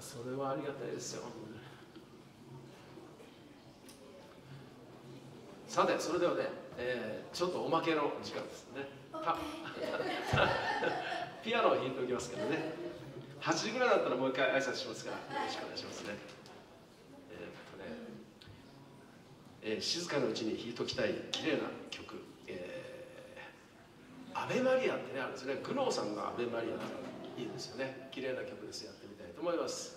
それはありがたいですよさてそれではね、えー、ちょっとおまけの時間ですね。ピアノを弾いておきますからね。8時ぐらいだったらもう一回挨拶しますからよろしくお願いしますね。えー、っとね、えー、静かなうちに弾いときたい綺麗な曲「えー、アベマリア」ってねあるんですね。グノーさんが「アベマリア」いいですよね。綺麗な曲ですと思います。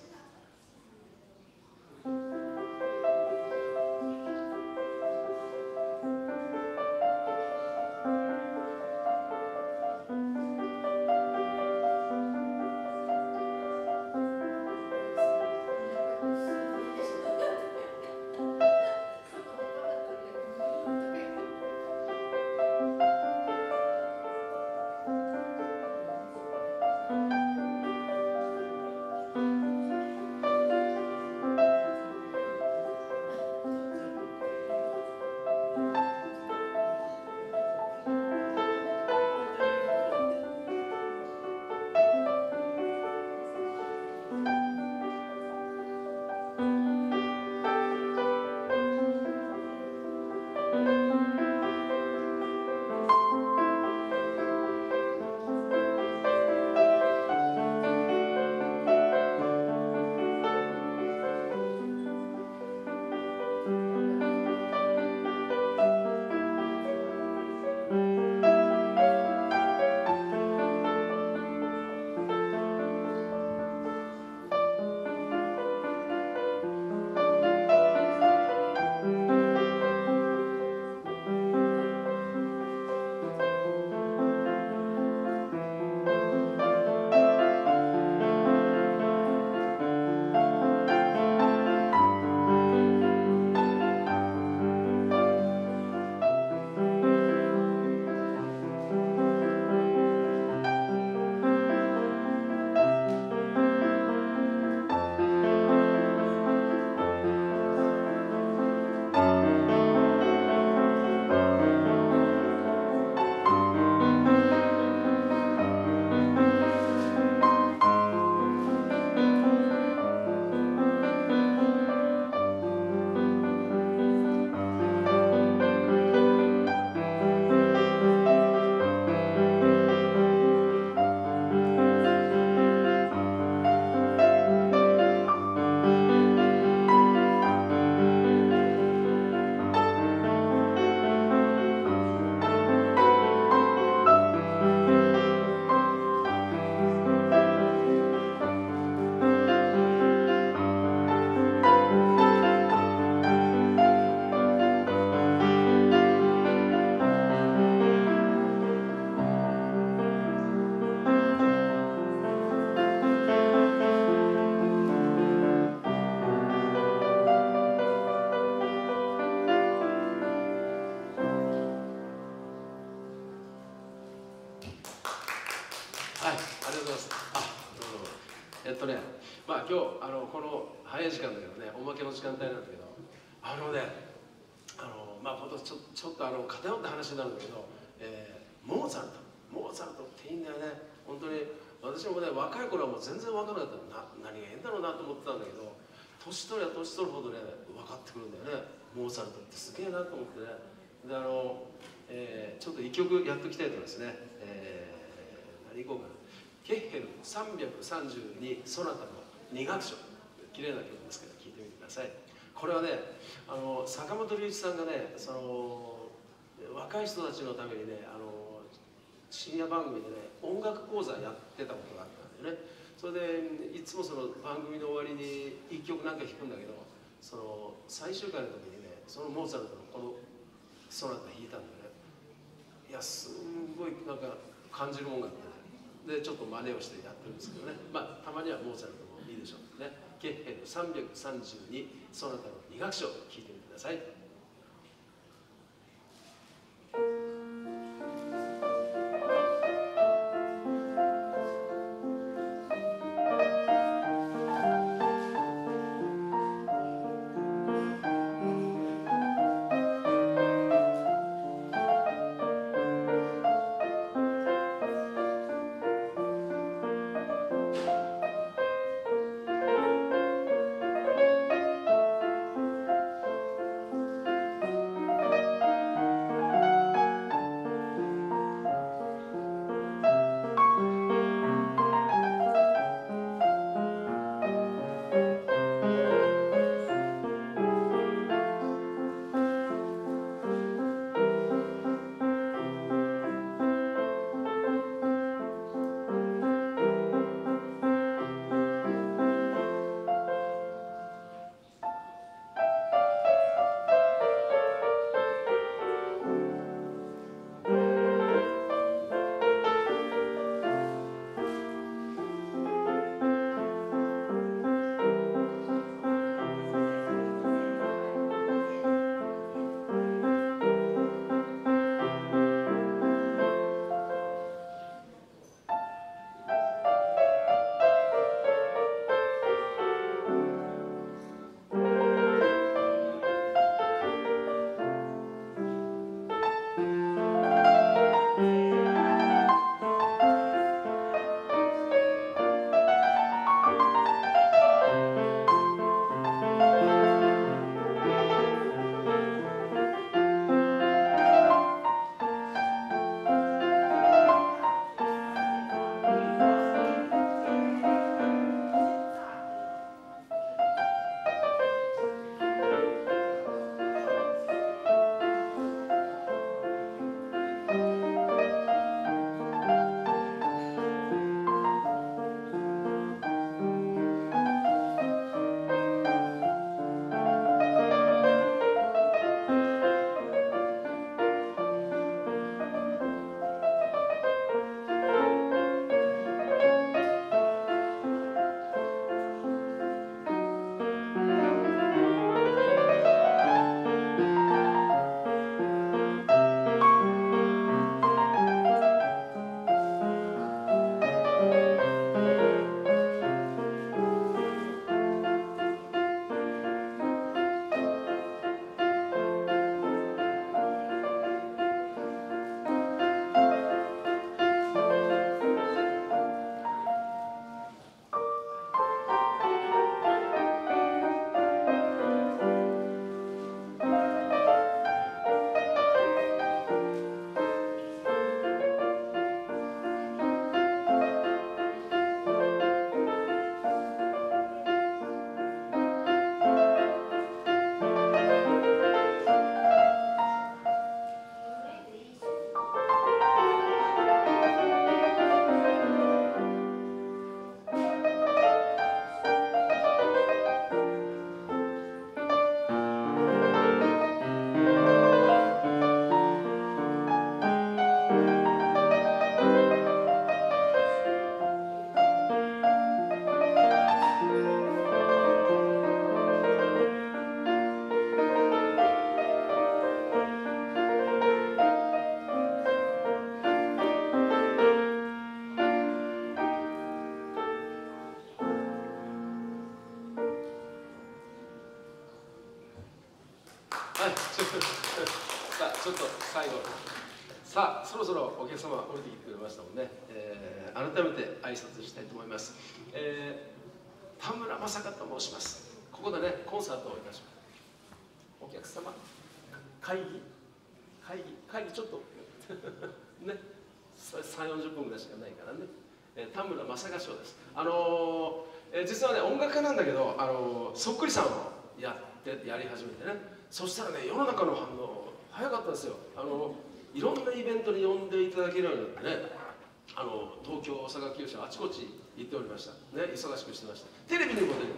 やってみたいと思います話になるんだけど、えー、モーツァルト。モーツァルトっていいんだよね。本当に私もね若い頃はもう全然分からなかった。な何がいいんだろうなと思ってたんだけど年取りゃ年取るほどね分かってくるんだよね。モーツァルトってすげえなと思ってね。であの、えー、ちょっと一曲やっときたいと思いますね、えー、何いこうかな。ケッヘル332ソナタの2楽章。綺麗な曲ですから聴いてみてください。これはねあの坂本龍一さんがねその若い人たちのためにねあの深夜番組でね音楽講座やってたことがあったんでね。それでいつもその番組の終わりに1曲なんか弾くんだけどその最終回の時にねそのモーツァルトのこのソナタ弾いたんだよね。いやすんごいなんか感じるもんがあってね。でちょっと真似をしてやってるんですけどね。まあたまにはモーツァルトもいいでしょうね。ゲッヘル332その他の2学章を聴いてみてください。最後。さあそろそろお客様降りてきてくれましたもんね、えー、改めて挨拶したいと思います、えー、田村正香と申します。ここでねコンサートをいたします。お客様会議？会議？会議ちょっと。ね。3 4 0分ぐらいしかないからね、えー、田村正香賞です。あのー、えー、実はね音楽家なんだけど、あのー、そっくりさんをやってやり始めてね。そしたらね世の中の反応早かったですよ。あのいろんなイベントに呼んでいただけるようになってね。あの東京大阪九州あちこち行っておりました。ね忙しくしてました。テレビにも出る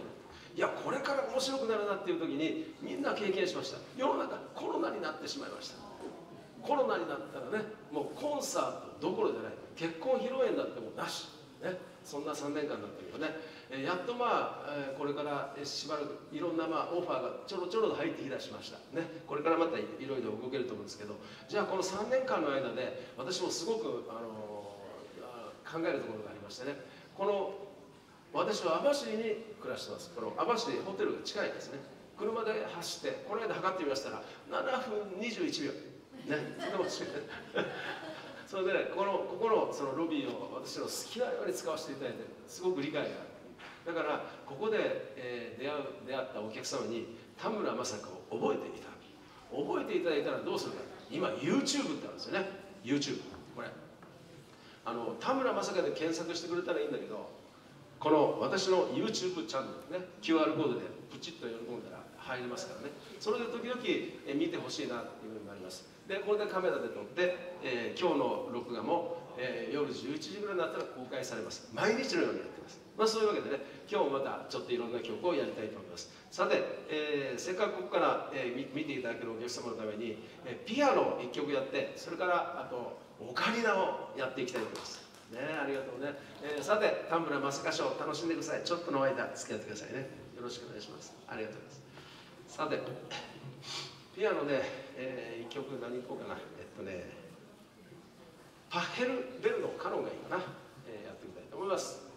いやこれから面白くなるなっていう時にみんな経験しました。世の中コロナになってしまいました。コロナになったらねもうコンサートどころじゃない。結婚披露宴だってもうなし、ね、そんな3年間だったけどね。やっとまあこれからしばらくいろんなまあオファーがちょろちょろと入ってきだしました。ね。これからまたいろいろ動けると思うんですけど。じゃあこの3年間の間で私もすごく、あの考えるところがありましてね。この私は網走に暮らしてます。この網走ホテルが近いですね。車で走ってこの間測ってみましたら7分21秒。ね。とても近いそれで、ね、このここのそのロビーを私の好きなように使わせていただいてすごく理解があるだからここで、えー、出会う出会ったお客様に田村正香を覚えていただき覚えていただいたらどうするか今 YouTube ってあるんですよね。YouTube これ。あの田村正香で検索してくれたらいいんだけどこの私の YouTube チャンネルね QR コードでプチッと喜んだら入りますからね。それで時々、見てほしいなっていうふうになります。でこれでカメラで撮って、えー、今日の録画も、えー、夜11時ぐらいになったら公開されます。毎日のようにやってます。まあ、そういうわけでね今日もまたちょっといろんな曲をやりたいと思います。さて、えー、せっかくここから、えー、見ていただけるお客様のために、えー、ピアノを1曲やってそれからあとオカリナをやっていきたいと思います。ねありがとうね、えー、さて田村正香賞楽しんでください。ちょっとの間付き合ってくださいね。よろしくお願いします。ありがとうございます。さてピアノで、えー、1曲何いこうかな。えっとねパヘルベルのカノンがいいかな、えー、やってみたいと思います。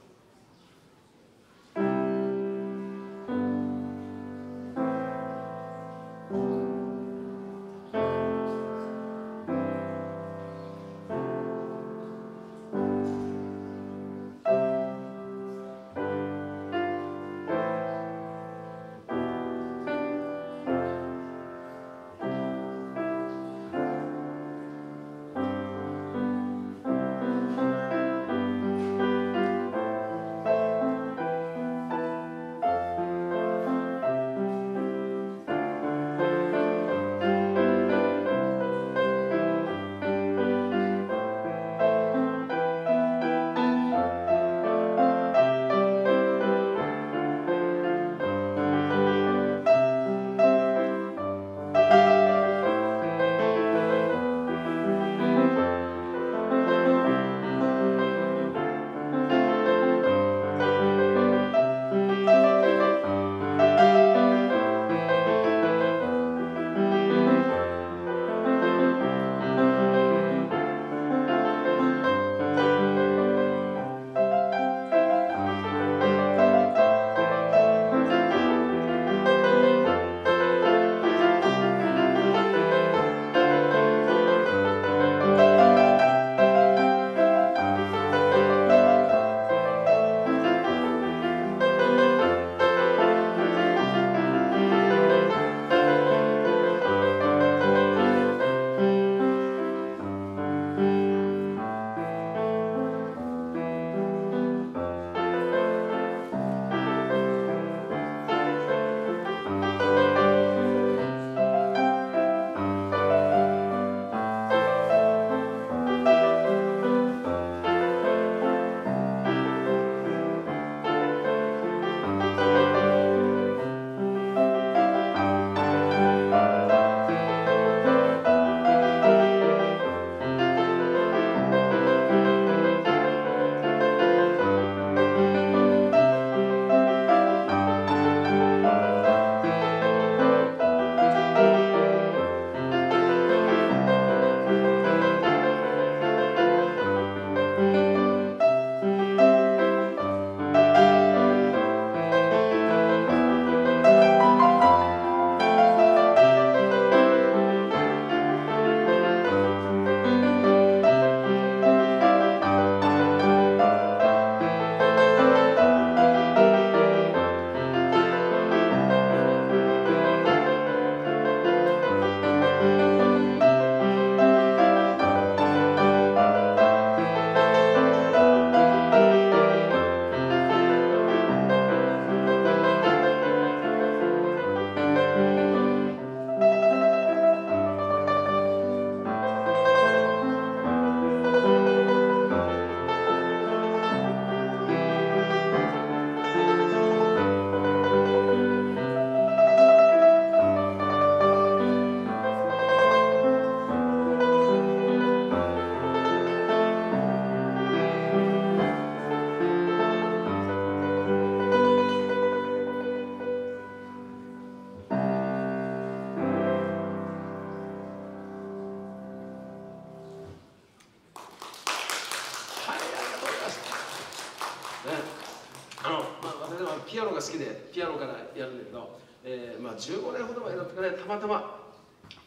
が好きでピアノからやるんだけど、えーまあ、15年ほど前だったかねたまたま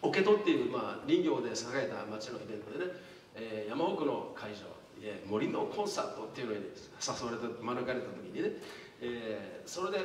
オケトっていう、まあ、林業で栄えた町のイベントでね、えー、山奥の会場で森のコンサートっていうのに誘われて招かれた時にね、えー、それで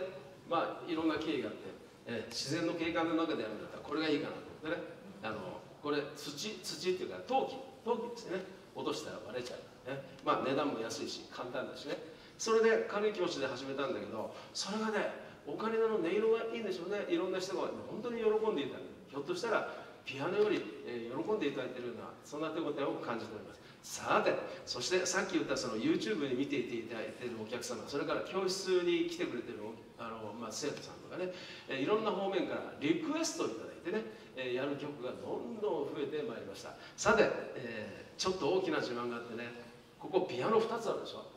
まあいろんな経緯があって、えー、自然の景観の中でやるんだったらこれがいいかなと思ってねあのこれ土土っていうか陶器陶器ですね。落としたら割れちゃう、ね、まあ値段も安いし簡単だしね。それで軽い気持ちで始めたんだけどそれがねお金の音色がいいんでしょうね。いろんな人が本当に喜んでいた。ひょっとしたらピアノより、え、喜んでいただいているようなそんな手応えを感じております。さてそしてさっき言ったその YouTube に見ていていただいているお客様それから教室に来てくれてるあの、まあ、生徒さんとかね、え、いろんな方面からリクエストをいただいてね、え、やる曲がどんどん増えてまいりました。さて、えー、ちょっと大きな自慢があってね。ここピアノ2つあるでしょ。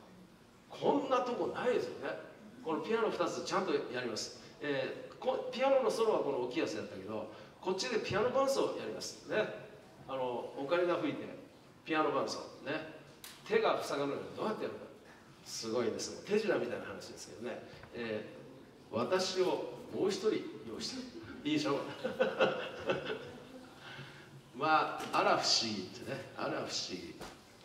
こんなとこないですよね。このピアノ2つちゃんとやります、えー、ピアノのソロはこの大きいやつやったけどこっちでピアノ伴奏やりますね。あのオカリナ吹いてピアノ伴奏ね。手が塞がるのにどうやってやるかすごいです。手品みたいな話ですけどね、えー、私をもう一人用意していいでしょまああら不思議ってね。あら不思議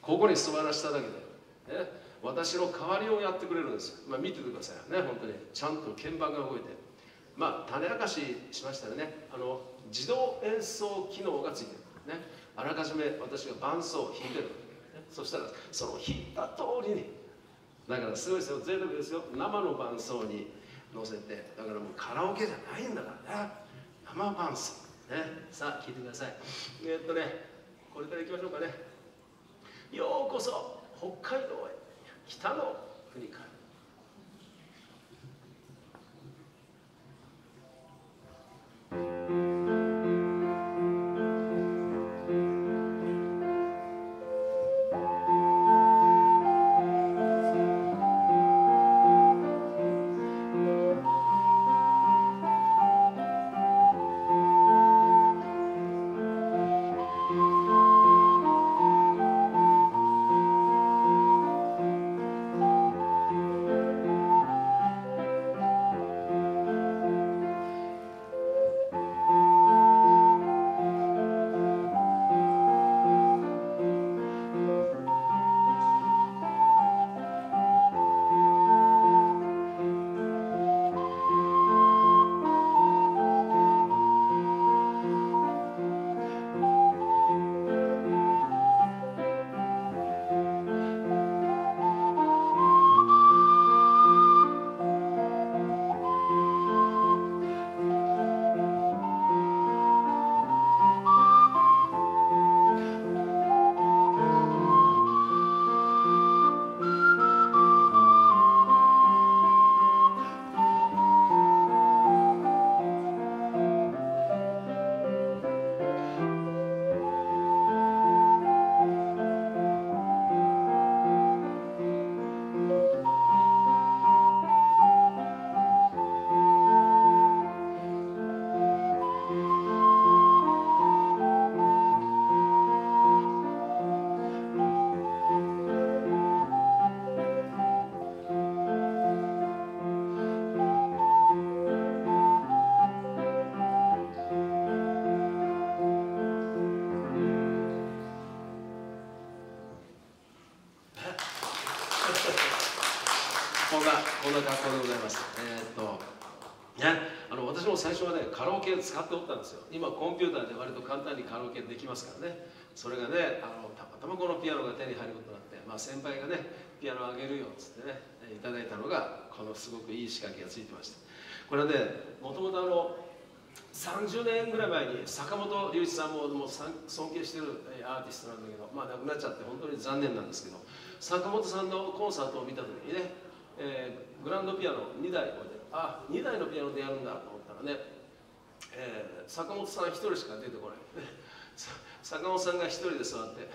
ここに座らせただけで、ね、私の代わりをやってくれるんです、まあ、見ててくださいね。本当に。ちゃんと鍵盤が動いて。まあ種明かししましたらね。あの自動演奏機能がついてる。ね。あらかじめ私が伴奏を弾いてる、ね、そしたらその弾いた通りにだからすごいですよ。贅沢ですよ。生の伴奏に乗せて。だからもうカラオケじゃないんだからね。生伴奏。ね。さあ聴いてください。えー、っとねこれからいきましょうかね。ようこそ北海道へ。北の国から。でございます。えっとね。あの私も最初はね。カラオケを使っておったんですよ今コンピューターで割と簡単にカラオケできますからねそれがねあのたまたまこのピアノが手に入ることになって、まあ、先輩がねピアノあげるよっつってねいただいたのがこのすごくいい仕掛けがついてましたこれはねもともとあの30年ぐらい前に坂本龍一さんももう尊敬してるアーティストなんだけどまあ亡くなっちゃって本当に残念なんですけど坂本さんのコンサートを見た時にね、えー、グランドピアノ2台置いてあ2台のピアノでやるんだと思ったらねえー、坂本さん一人しか出てこない。坂本さんが一人で座って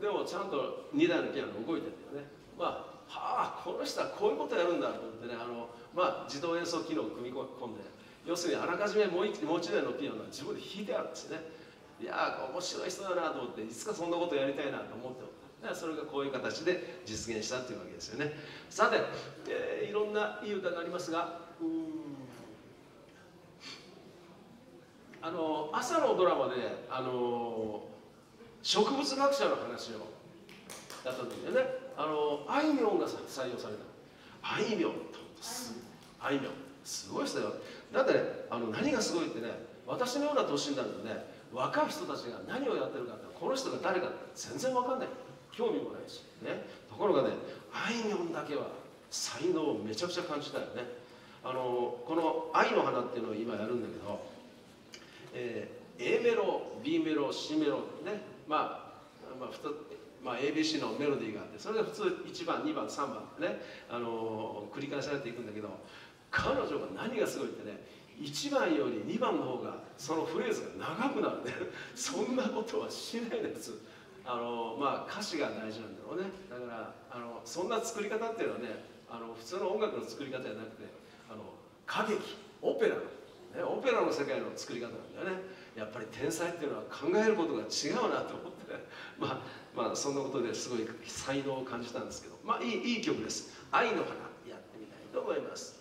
でもちゃんと2台のピアノ動いてるんだよね。まあはあこの人はこういうことやるんだと思ってねあの、まあ、自動演奏機能を組み込んで要するにあらかじめもう一もう一台のピアノは自分で弾いてあるんですね。いや面白い人だなと思っていつかそんなことやりたいなと思ってだからそれがこういう形で実現したというわけですよね。さて、えー、いろんないい歌がありますがあの朝のドラマであの植物学者の話をやった時でね。あのあいみょんが採用された。あいみょんすあいみょん。すごい人だよ。だってねあの何がすごいってね私のような年になるとね若い人たちが何をやってるかってこの人が誰か全然分かんない。興味もないしね。ところがねあいみょんだけは才能をめちゃくちゃ感じたよね。あのこの「愛の花」っていうのを今やるんだけど、えー、A メロ B メロ C メロね。まあ、まあ、まあ、ABC のメロディーがあってそれが普通1番2番3番ね、あの繰り返されていくんだけど彼女が何がすごいってね1番より2番の方がそのフレーズが長くなるね。そんなことはしないです。あのまあ歌詞が大事なんだろうね。だからあのそんな作り方っていうのはねあの普通の音楽の作り方じゃなくてあの歌劇オペラ、ね、オペラの世界の作り方なんだよね。やっぱり天才っていうのは考えることが違うなと思って、まあまあそんなことですごい才能を感じたんですけど。まあいいいい曲です「愛の花」やってみたいと思います。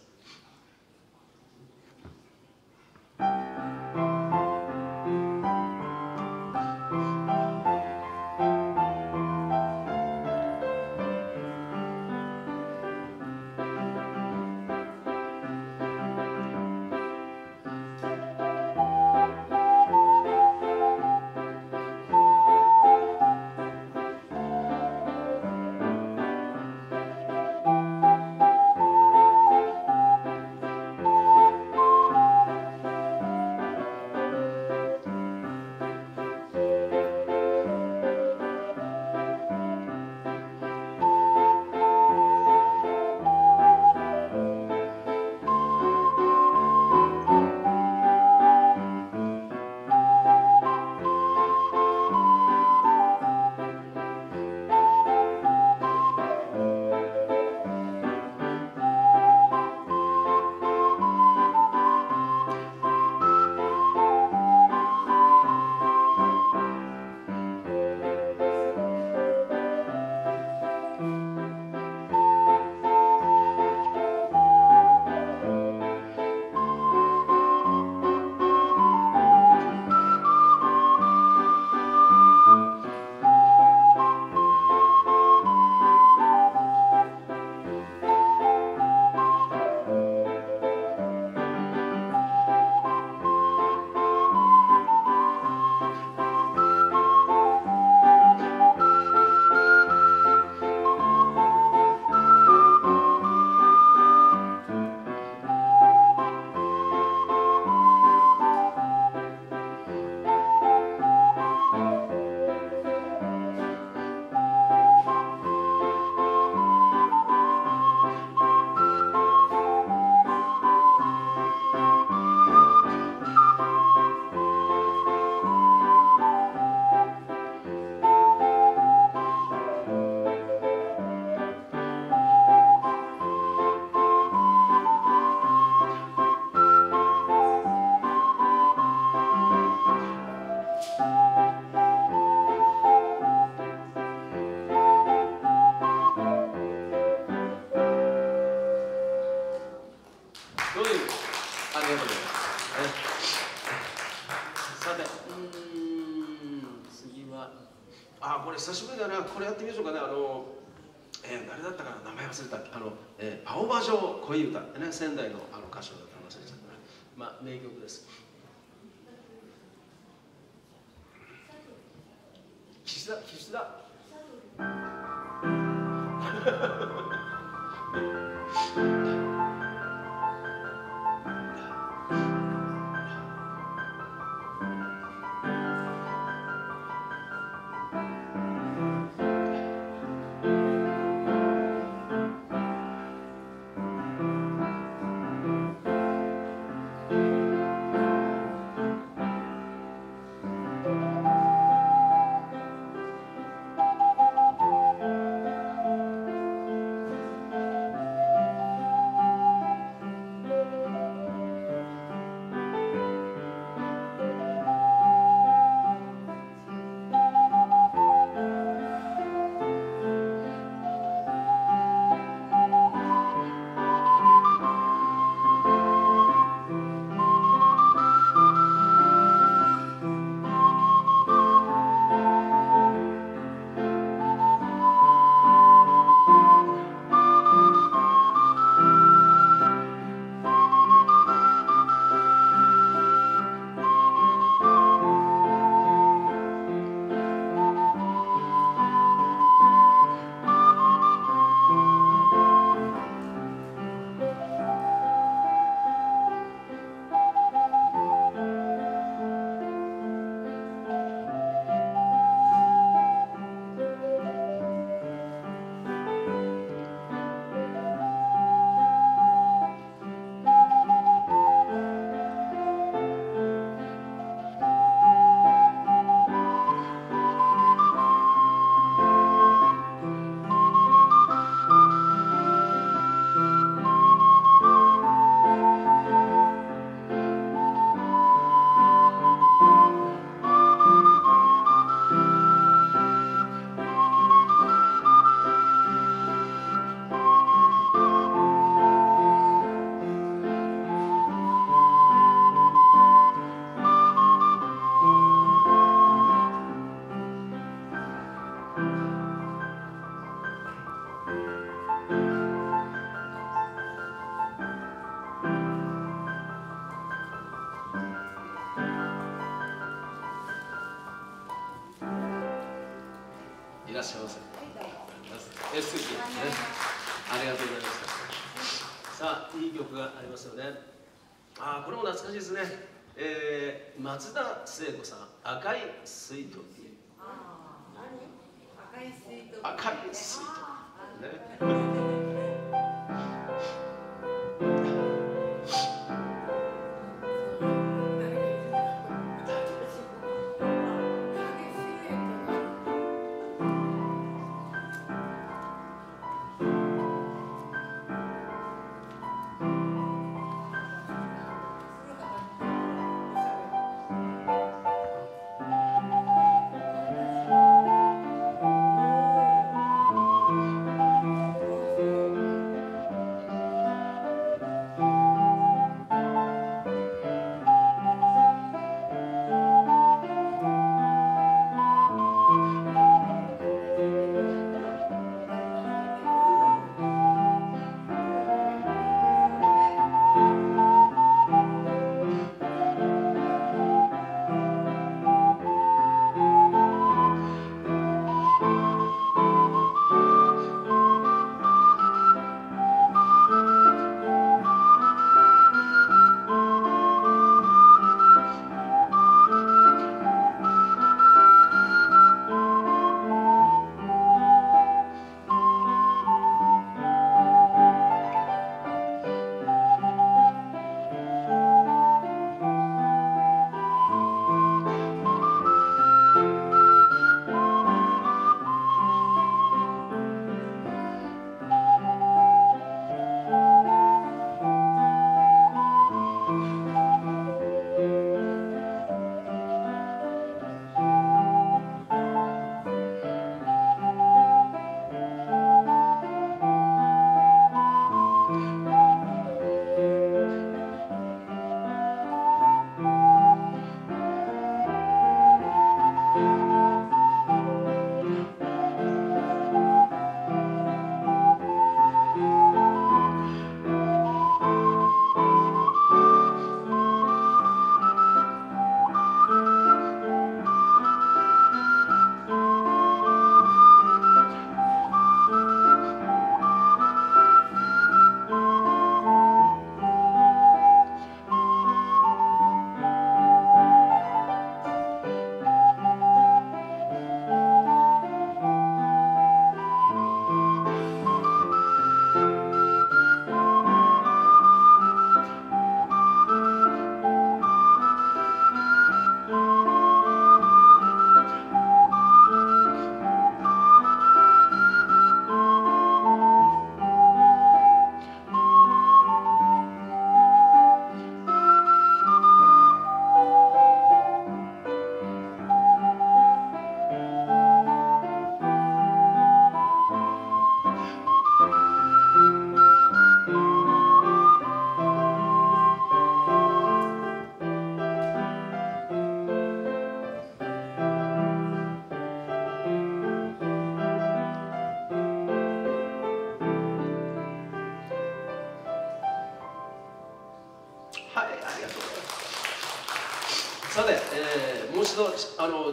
聖子さん赤い水筒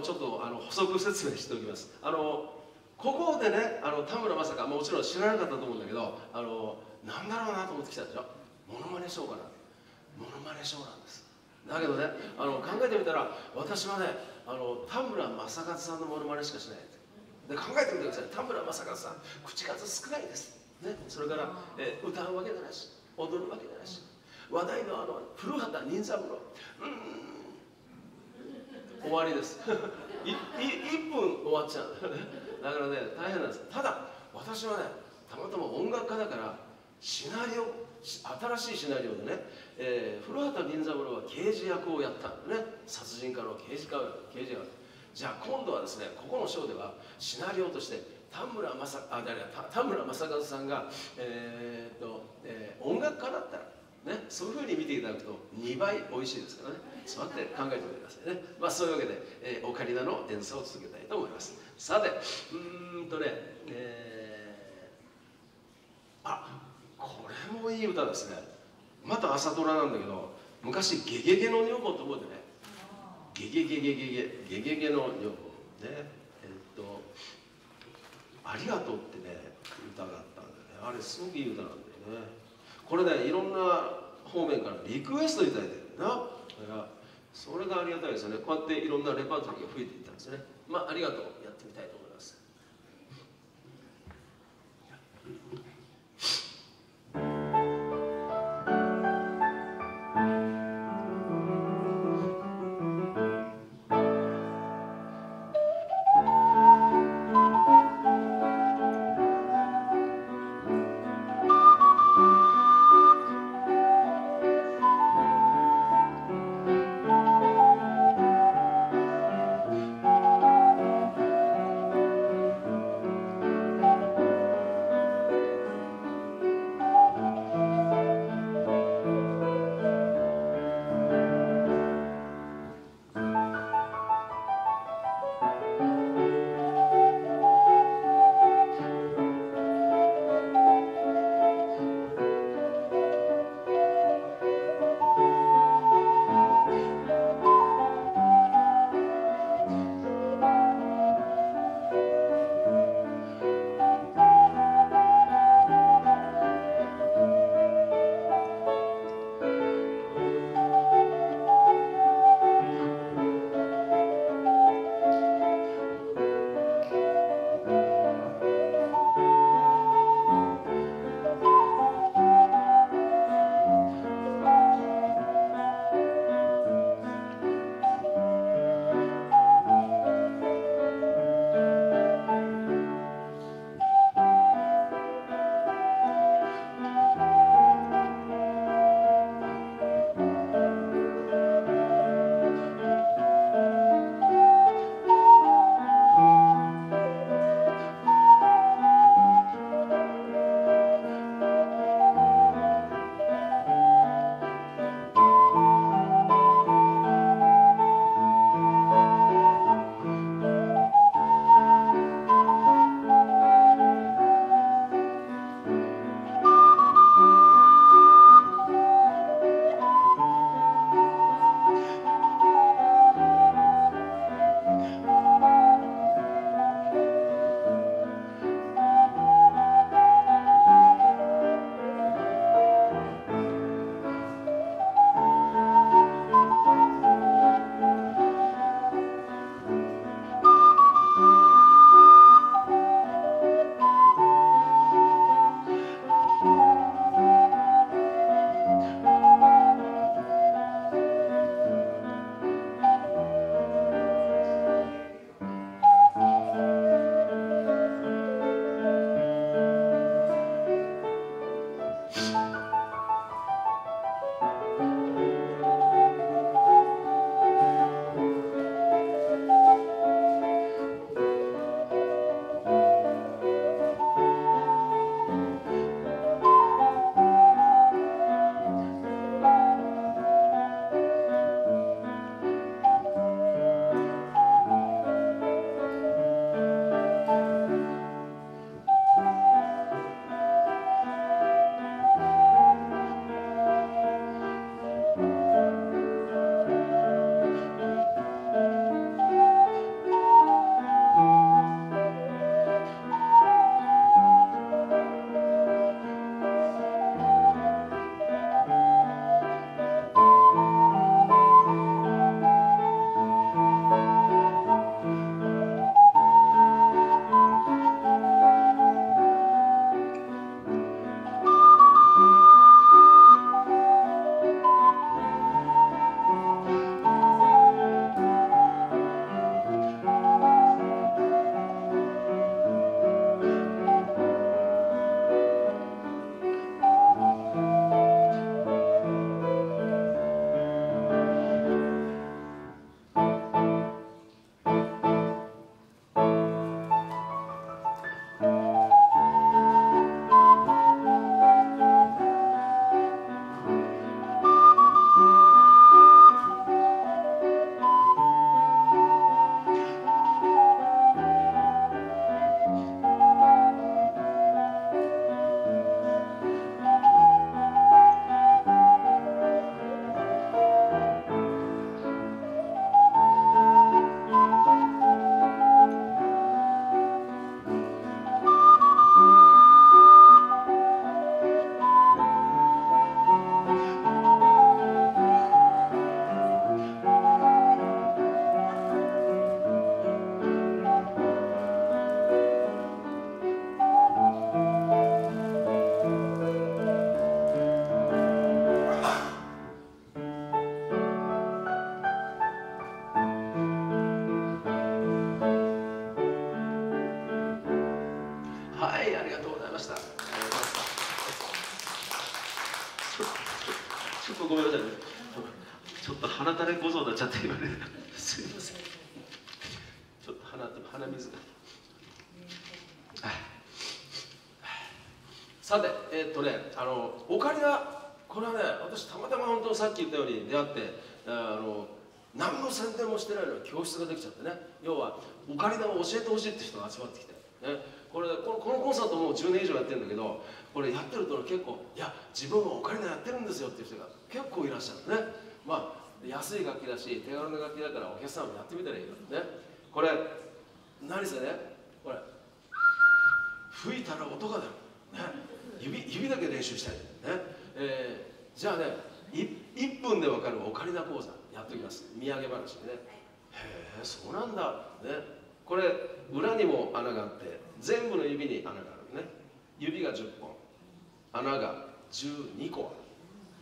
ちょっとあの補足説明しておきます。あのここでねあの田村正香もちろん知らなかったと思うんだけどあのなんだろうなと思ってきたでしょ？モノマネショーかな？モノマネショーなんです。だけどねあの考えてみたら私はねあの田村正和さんのモノマネしかしない。で考えてみてください。田村正和さん口数少ないです、ね、それから、え歌うわけじゃなし踊るわけじゃなし話題のあの古畑任三郎。うん終わりです。いい1分終わっちゃうだからね大変なんです。ただ私はねたまたま音楽家だからシナリオ新しいシナリオでね、えー、古畑任三郎は刑事役をやったんでね。殺人家の刑事家刑事役。じゃあ今度はですねここのショーではシナリオとして田村正あ誰田村正和さんが、えー、っとえー、音楽家だったらね、そういうふうに見ていただくと2倍美味しいですからね。座って考えてみてくださいね、まあ、そういうわけで、えー、オカリナの演奏を続けたいと思います。さてうんとね、えー、あこれもいい歌ですね。また朝ドラなんだけど昔「ゲゲゲの女房」って覚えてね。ゲゲゲゲゲゲゲゲゲの女房。ねえっとありがとうってね歌があったんだよね。あれすごくいい歌なんだよね。これねいろんな方面からリクエストいただいてるな。だからそれがありがたいですよね。こうやっていろんなレパートリーが増えていったんですね。まあありがとう。やってみたいと思います「と鼻垂れ小僧になっちゃって言われるすいませんちょっと鼻鼻水。がさてえー、っとねあのオカリナこれはね私たまたま本当さっき言ったように出会ってあの何の宣伝もしてないのに教室ができちゃってね。要はオカリナを教えてほしいって人が集まってきて、ね、これこのこのコンサートもう10年以上やってるんだけどこれやってると結構「いや自分もオカリナやってるんですよ」っていう人が結構いらっしゃるね。まあ安い楽器だし手軽な楽器だからお客さんもやってみたらいいよ。ね。これ何せねこれ。吹いたら音が出る、ね、指指だけ練習したい。ね、えー、じゃあね 1, 1分で分かるオカリナ講座やっておきます。土産話でね。へえそうなんだ。ね。これ裏にも穴があって全部の指に穴があるね。指が10本。穴が12個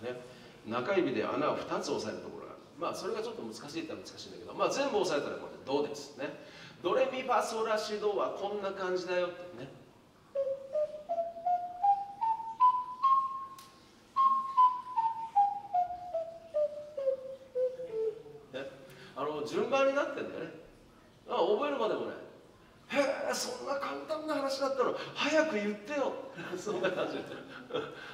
ある、ね、中指で穴を2つ押さえるところ。まあそれがちょっと難しいって難しいんだけどまあ全部押さえたらこれ「ド」ですね。ドレミファソラシドはこんな感じだよってね。あの順番になってんだよね。あ覚えるまでもねへえそんな簡単な話だったの。早く言ってよ。そんな感じで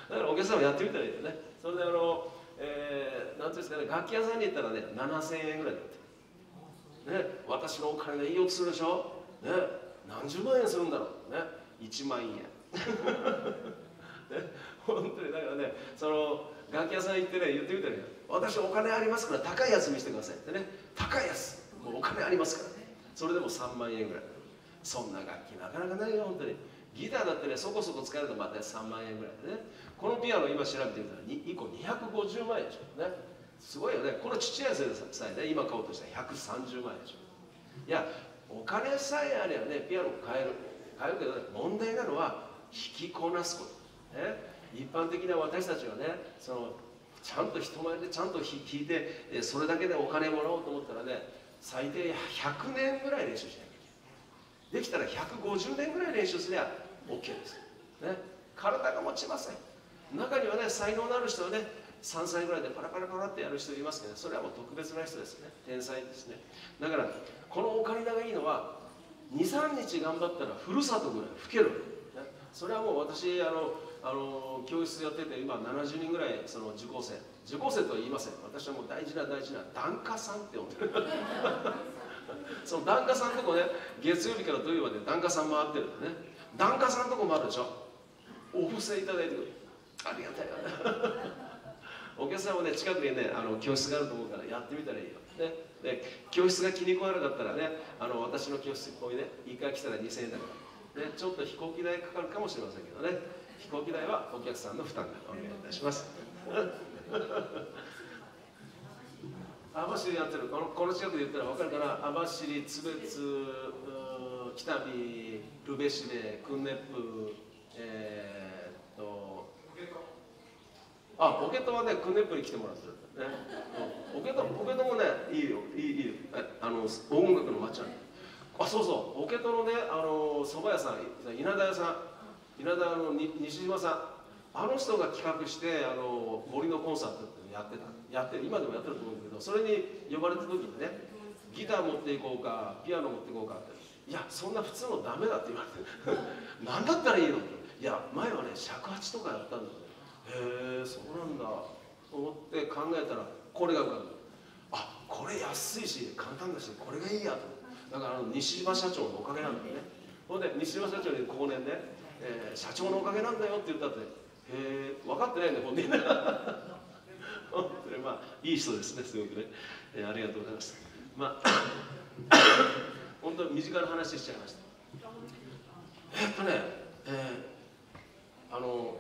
だからお客様やってみたらいいよね。それであの、えー、なんていうんですかね楽器屋さんに行ったらね7000円ぐらいで売って。ね私のお金でいい音するでしょ？ね何十万円するんだろう？ね1万円。ね本当にだからねその楽器屋さん行ってね言ってみたらいいよ私お金ありますから高いやつ見せてくださいってね。高いやつ。もうお金ありますから。ねそれでも3万円ぐらい。そんな楽器なかなかないよ本当に。ギターだってねそこそこ使えるとまた3万円ぐらいでね。このピアノ今調べてみたら 1, 1個250万円でしょ。ね。すごいよね。このちっちゃいやつさえね今買おうとしたら130万円でしょ。いやお金さえあればねピアノ買える買えるけどね問題なのは弾きこなすこと。ね。一般的な私たちはねそのちゃんと人前でちゃんと弾いてそれだけでお金もらおうと思ったらね最低100年ぐらい練習しなきゃいけない。できたら150年ぐらい練習すれば OK です、ね、体が持ちません。中にはね才能のある人はね3歳ぐらいでパラパラパラってやる人いますけどそれはもう特別な人ですね。天才ですね。だからこのオカリナがいいのは23日頑張ったらふるさとぐらい吹ける、ね、それはもう私あのあの教室やってて今70人ぐらいその受講生。受講生とは言いません。私はもう大事な大事な檀家さんって呼んでる。その檀家さんとこね月曜日から土曜日まで檀家さん回ってるんでね。檀家さんとこもあるでしょ？お布施いただいてくる。ありがたいよね。お客さんもね近くにねあの教室があると思うからやってみたらいいよ、ね、で教室が気に食わなかったらねあの私の教室こういうね1回来たら2000円だから、ね、ちょっと飛行機代かかるかもしれませんけどね。飛行機代はお客さんの負担でお願いいたします。網走やってるこのこの近くで言ったら分かるかな？網走津別北見。ルベシレクンネップえー、っとあポケットはねクンネップに来てもらってるね。ポケットポケットもねいいよ。いいいいよ。あの音楽の街なんあそうそう。ポケットのねあの蕎麦屋さん稲田屋さん。稲田の西島さん。あの人が企画してあの森のコンサートってやってた。やってる今でもやってると思うんだけどそれに呼ばれた時にねギター持っていこうかピアノ持っていこうかって。いやそんな普通のダメだって言われて 何だったらいいの？っていや前はね尺八とかやったんだへえそうなんだ。と思って考えたらこれが浮かんだあこれ安いし簡単だしこれがいいやと。だから西島社長のおかげなんだよね。ほんで西島社長に後年ねえー、社長のおかげなんだよって言ったってへえ分かってないんだ本人。本当にまあいい人ですねすごくね、えー、ありがとうございますまあ本当に身近な話しちゃいました。えっとね、えー、あの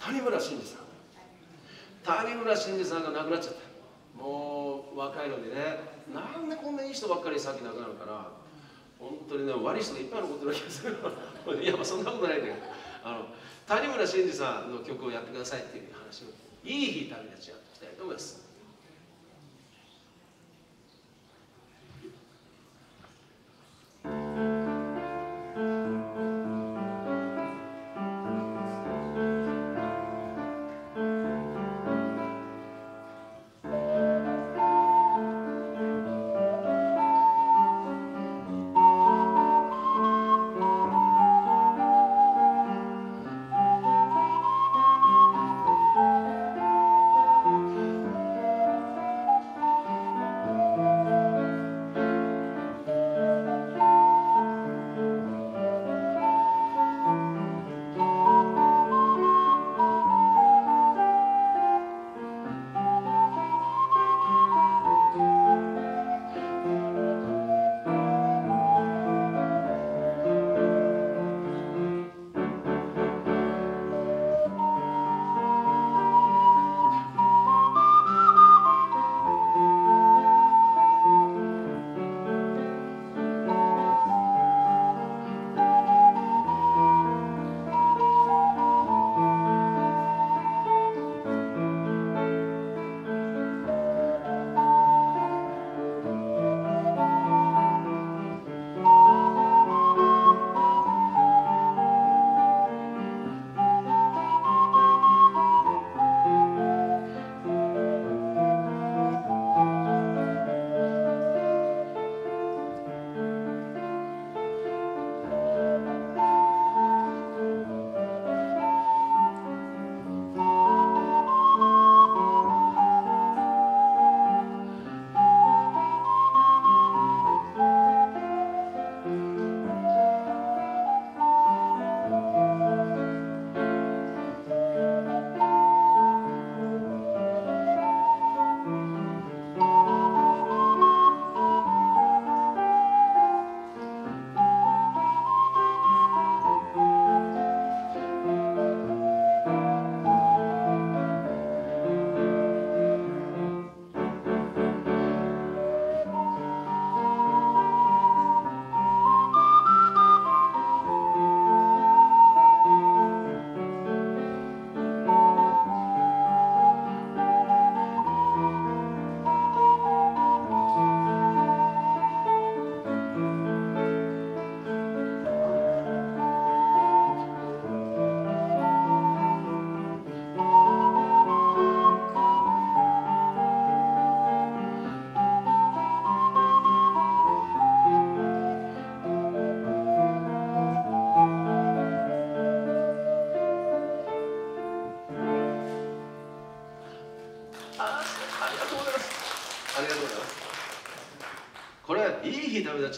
谷村新司さん。谷村新司さんが亡くなっちゃった。もう若いのにねなんでこんないい人ばっかり先亡くなるかな。本当にね悪い人がいっぱい残ってるわけですよ。いやまあそんなことないんだけど。あの谷村新司さんの曲をやってくださいっていう話をいい日旅立ちやっていきたいと思います。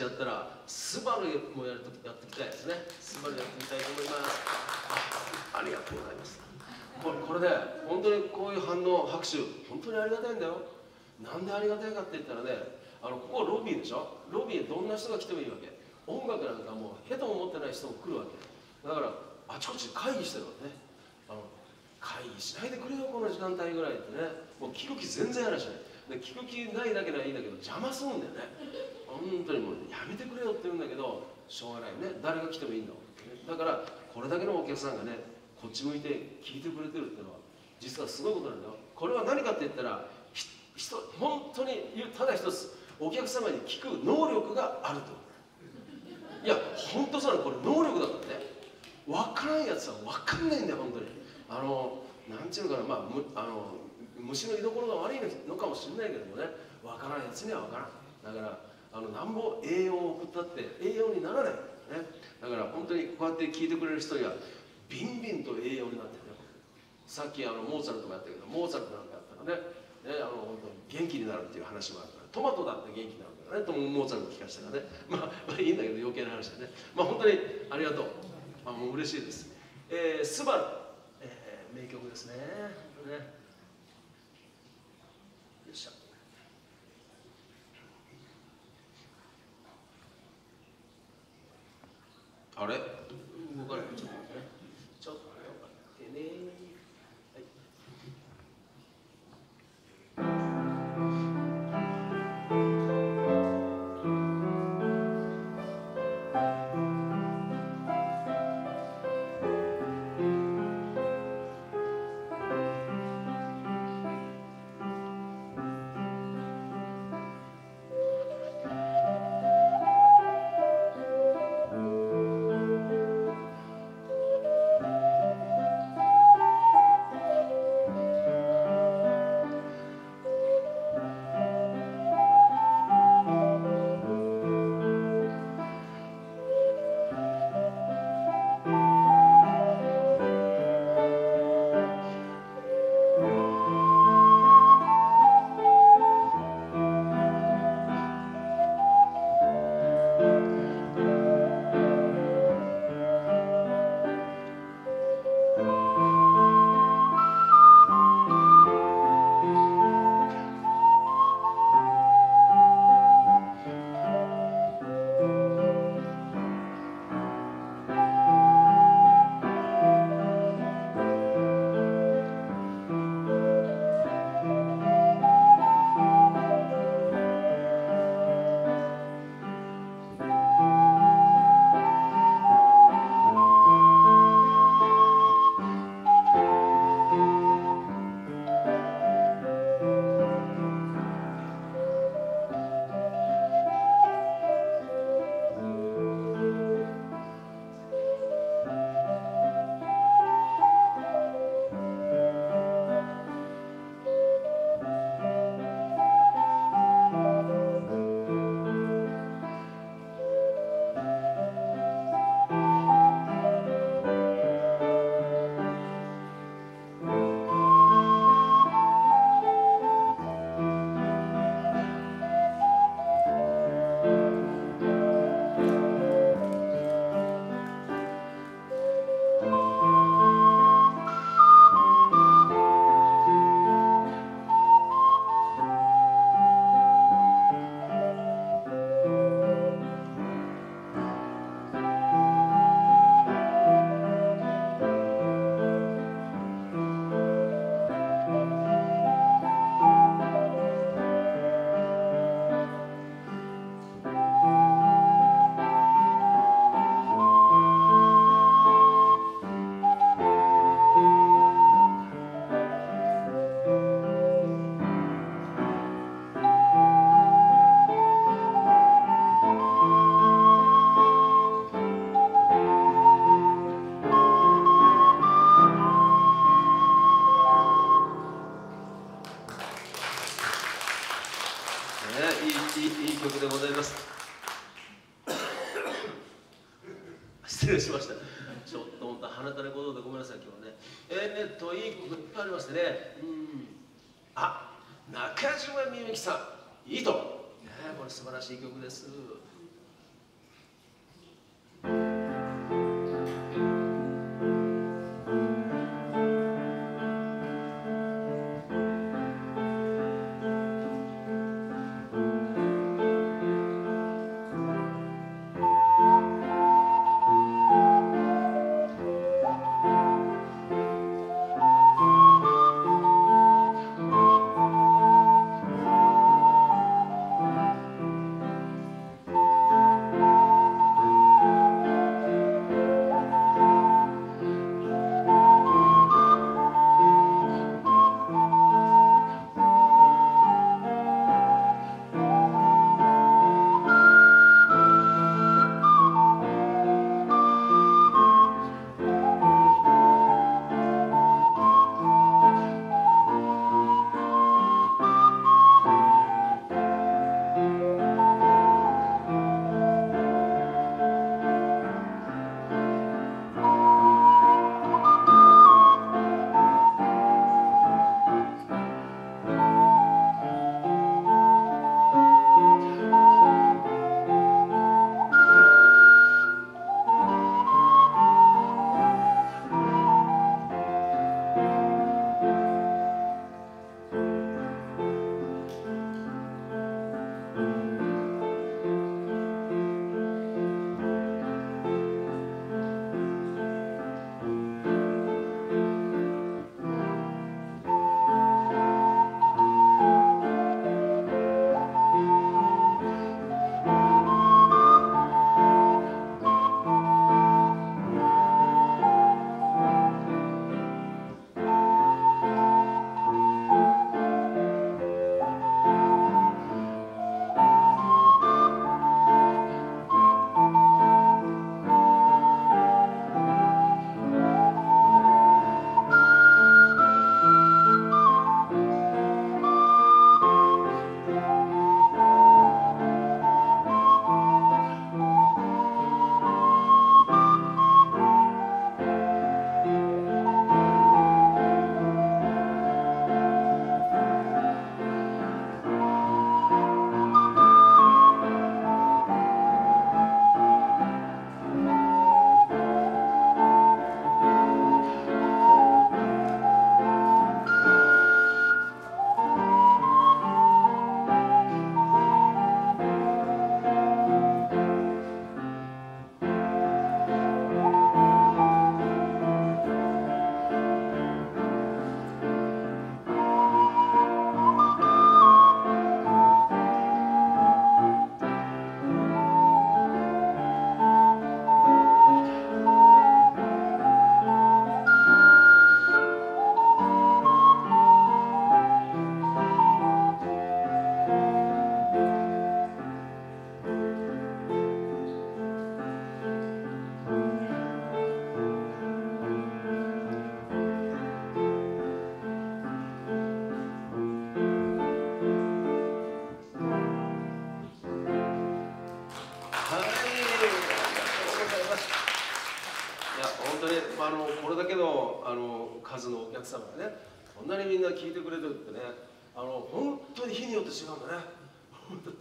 ちやったらスバルもやるとやっていきたいですね。スバルやってみたいと思います。あありがとうございます。これこれで本当にこういう反応拍手本当にありがたいんだよ。なんでありがたいかって言ったらねあのここロビーでしょ？ロビーどんな人が来てもいいわけ。音楽なんかもうヘッドも持ってない人も来るわけ。だからあちこち会議してるわけね。あの会議しないでくれよこの時間帯ぐらいってね。もう聞く気全然やらしない。で聞く気ないだけではいいんだけど邪魔するんだよね本当にもうやめてくれよって言うんだけどしょうがないね。誰が来てもいいんだだからこれだけのお客さんがねこっち向いて聞いてくれてるっていうのは実はすごいことなんだよ。これは何かって言ったら人本当にただ一つお客様に聞く能力があると。いや本当そうなの。これ能力だからね。分からんやつは分かんないんだよ本当に。あのなんていうのかな。まあむあの虫の居所が悪いのかもしれないけどもね。分からんやつには分からん。だからあのなんぼ栄養を送ったって栄養にならない、ね、だから本当にこうやって聞いてくれる人にはビンビンと栄養になってるねさっきあのモーツァルトもやったけどモーツァルトなんかやったらね。ねあの本当元気になるっていう話もあるからトマトだって元気になるからね。とモーツァルト聞かせたらね。まあ、まあ、いいんだけど余計な話だね。まあ本当にありがとう。あもう嬉しいです。えー、スバル、えー、名曲ですね。ねよいしょあ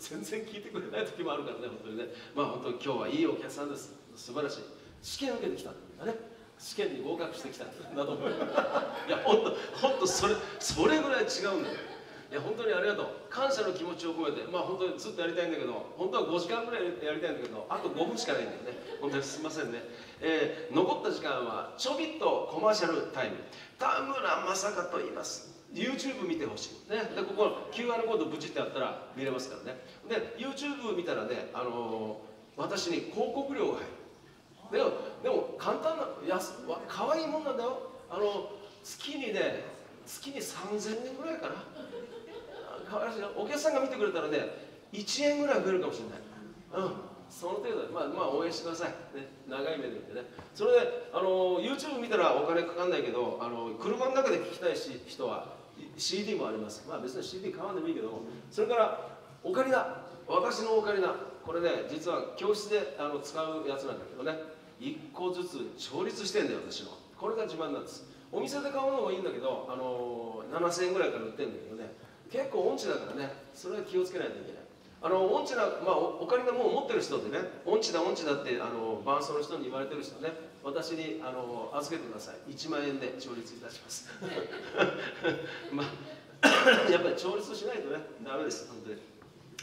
全然聞いてくれない時もあるからね本当にね。まあ本当に今日はいいお客さんです。素晴らしい。試験受けてきたんだね。試験に合格してきたなどいや本当本当それそれぐらい違うんだよ。いや本当にありがとう。感謝の気持ちを込めて。まあ本当にずっとやりたいんだけど本当は5時間ぐらいやりたいんだけどあと5分しかないんだよね。本当にすみませんね、えー、残った時間はちょびっとコマーシャルタイム。田村正香と言います。YouTube 見てほしい、ね、でここ QR コードブチってやったら見れますからね。で YouTube 見たらね、あのー、私に広告料が入る。でもでも簡単な安可愛いもんなんだよ。あの月にね月に3000円ぐらいかな。かわいらしいお客さんが見てくれたらね1円ぐらい増えるかもしれない。うん。その程度。まあまあ応援してください、ね、長い目で見てね。それであの YouTube 見たらお金かかんないけどあの車の中で聞きたいし人は。CD もあります。まあ別に CD 買わんでもいいけどそれからオカリナ。私のオカリナ。これね実は教室であの使うやつなんだけどね。1個ずつ調律してんだよ私のこれが自慢なんです。お店で買うのもいいんだけど、あの7000円ぐらいから売ってるんだけどね。結構音痴だからね。それは気をつけないといけない。あの音痴な、まあ、おお金がもう持ってる人でね音痴だ音痴だってあの伴奏の人に言われてる人ね私にあの預けてください。1万円で調律いたします。まあやっぱり調律しないとねダメです。本当に。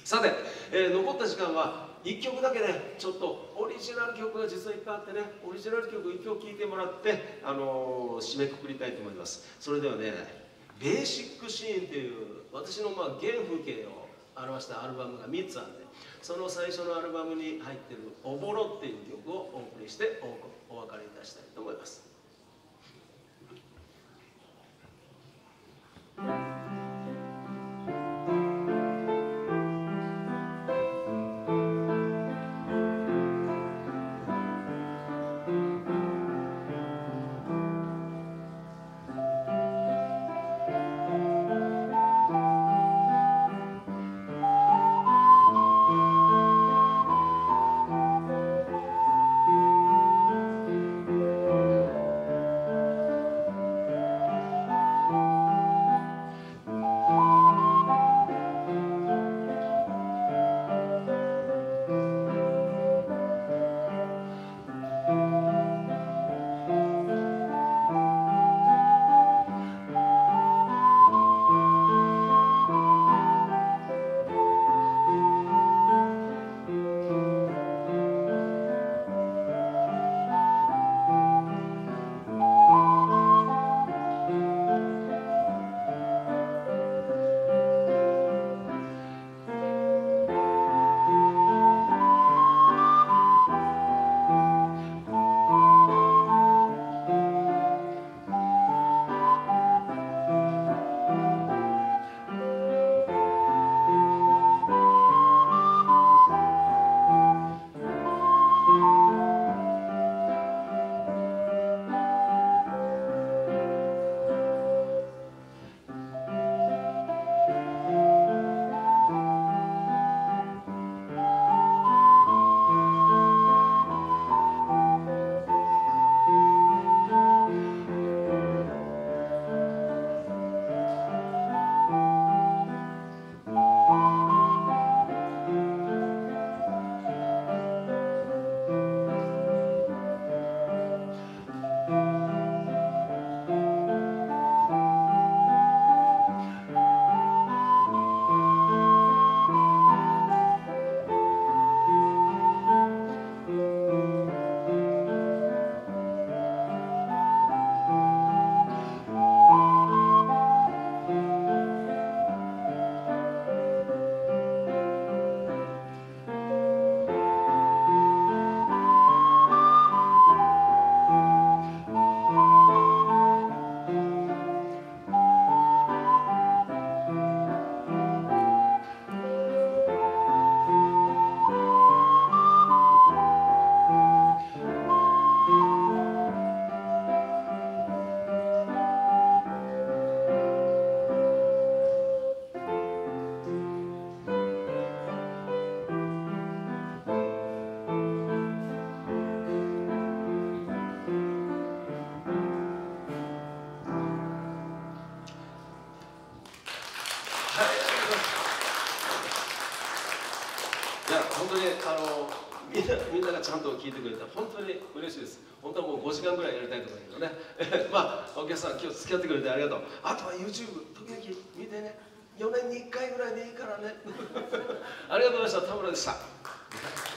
さて、えー残った時間は1曲だけねちょっとオリジナル曲が実はいっぱいあってねオリジナル曲1曲聴いてもらって、あのー締めくくりたいと思います。それではね「ベーシックシーン」という私のまあ原風景を表したアルバムが3つあるん。でその最初のアルバムに入ってる「おぼろ」っていう曲をお送りしておお別れいたしたいと思います。今日付き合ってくれてありがとう。あとは YouTube 時々見てね。4年に1回ぐらいでいいからね。ありがとうございました。田村でした。